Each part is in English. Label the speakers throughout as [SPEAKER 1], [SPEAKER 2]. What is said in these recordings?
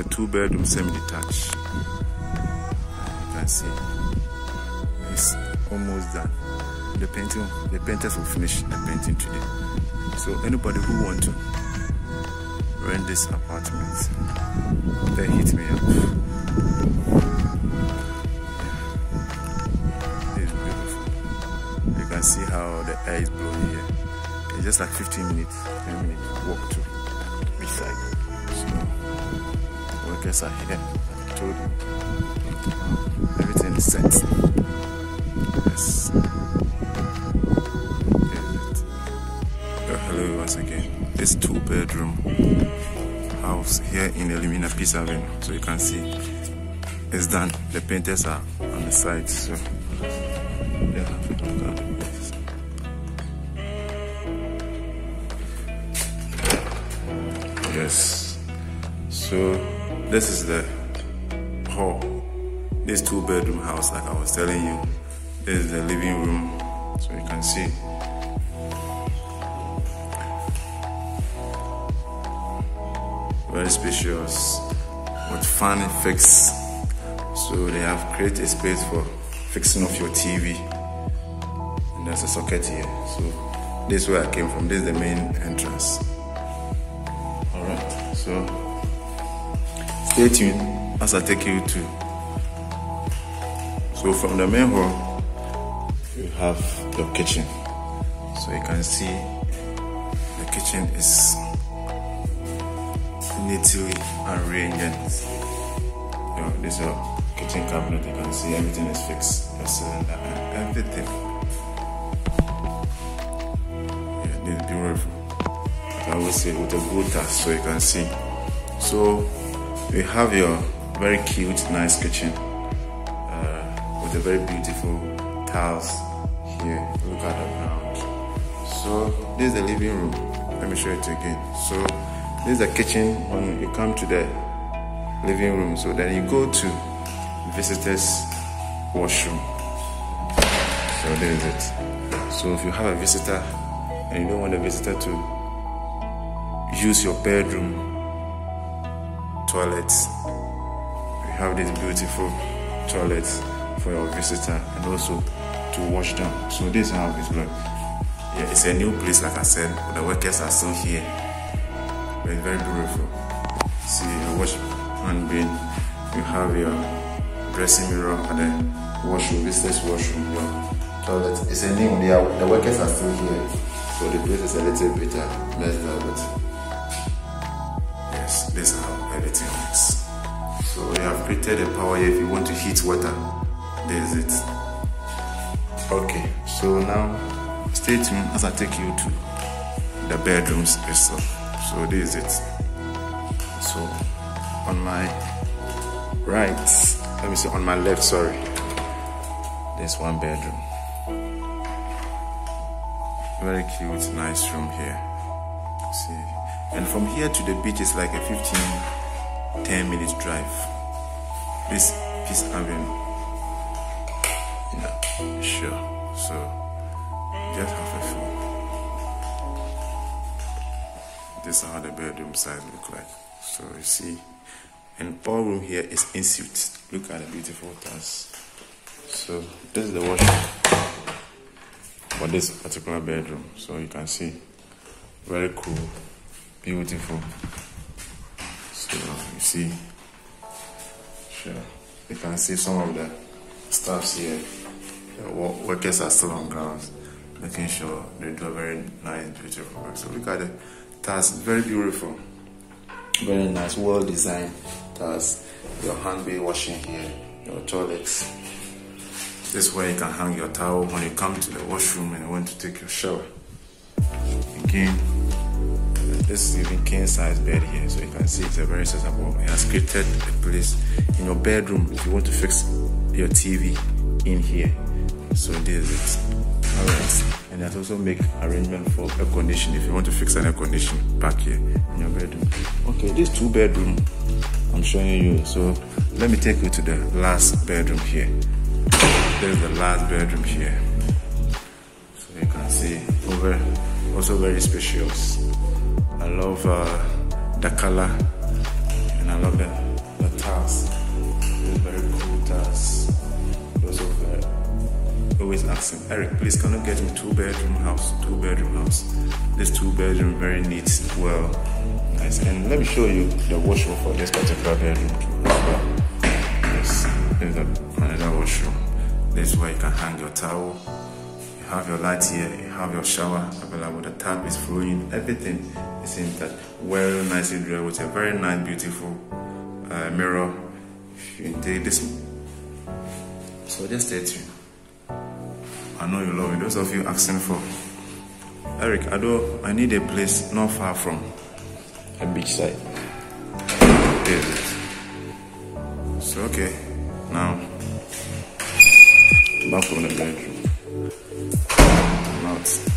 [SPEAKER 1] two bedroom semi-detached. You can see it's almost done. The painting, the painters will finish the painting today. So anybody who want to rent this apartment, they hit me up. It's beautiful. You can see how the air is blowing here. It's just like 15 minutes, 10 minutes walk to each side. So workers are here. I told you. Everything is set. Yes. Oh, hello once again. This two bedroom house here in Elmina Peace Avenue. So you can see it's done. The painters are on the side. So yeah. Yes. So this is the hall. This two bedroom house, like I was telling you. This is the living room. So you can see. Very spacious with fan effects. So they have created a space for fixing off your TV. And there's a socket here. So this is where I came from. This is the main entrance. Alright, so stay tuned as I take you to. So from the main hall, you have your kitchen. So you can see the kitchen is neatly arranged. You know, this is your kitchen cabinet. You can see everything is fixed. The cylinder and everything. Yeah, this is beautiful. I would say with a good touch so you can see. So we have your very cute, nice kitchen uh, with a very beautiful tiles here. Look at the ground. So this is the living room. Let me show it again. So this is the kitchen when you come to the living room. So then you go to visitors washroom. So there is it. So if you have a visitor and you don't want the visitor to use your bedroom toilet. We have this beautiful toilet for your visitor and also to wash them. So this is how it's like. Yeah, it's a new place, like I said. The workers are still here. But it's very beautiful. See your wash hand bin. You have your dressing mirror and the washroom, visitors washroom, your toilet. It's a new. They are, the workers are still here. So the place is a little bit uh, messed up, yes, this is how everything works. So we have created a power here if you want to heat water. There's it. Okay, so now stay tuned as I take you to the bedrooms itself. So this is it. So on my right, let me see, on my left, sorry, there's one bedroom. Very cute, nice room here. See, and from here to the beach is like a 15, 10 minutes drive. This Peace Avenue. Yeah, sure. So just have a feel. This is how the bedroom size look like. So you see, and all room here is in suite. Look at the beautiful tiles. So this is the washroom for this particular bedroom. So you can see, very cool, beautiful. So you see, sure, you can see some of the staffs here. The workers are still on ground, making sure they do a very nice, beautiful work. So look at the tiles, very beautiful, very nice, well designed tiles. Your hand be washing here, your toilets. This is where you can hang your towel when you come to the washroom and you want to take your shower. Again, this is even king size bed here, so you can see it's a very sensible. It has created a place in your bedroom if you want to fix your TV in here. So this is it. Alright. And that also make arrangement for air condition if you want to fix an air condition back here in your bedroom. Okay, this two bedroom I'm showing you. So let me take you to the last bedroom here. There's the last bedroom here. So you can see over also very spacious. I love uh, the color and I love the tiles. This very cool tiles. Also very always asking Eric, please can you get me two bedroom house, two bedroom house. This two bedroom very neat, well, nice. And let me show you the washroom for this particular bedroom. Yes, there's another washroom. This is where you can hang your towel. You have your light here, you have your shower available, the tap is flowing, everything in that well nicely drilled with a very nice, beautiful uh, mirror. If you take this, one so just stay tuned. I know you love it. Those of you asking for Eric, I do I need a place not far from a beach side. It. So okay, now back from the bedroom. Out.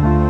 [SPEAKER 2] You